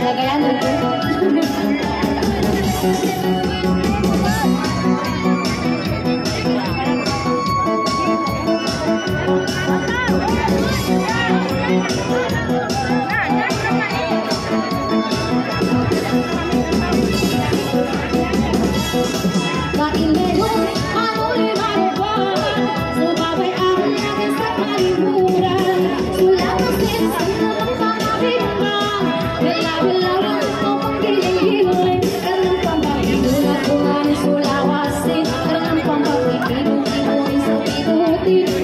Goyang Thank you.